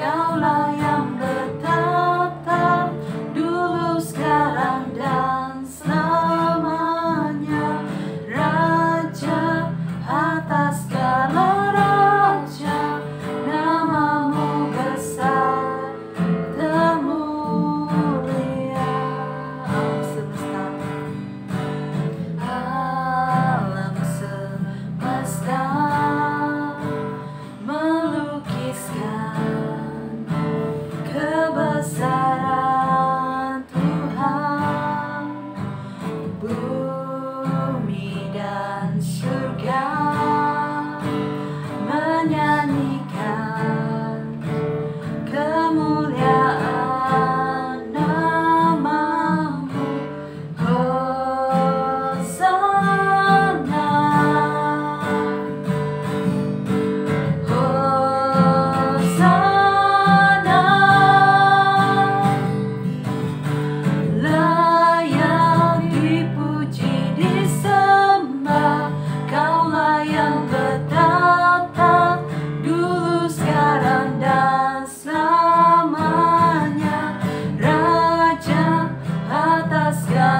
掉了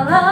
love.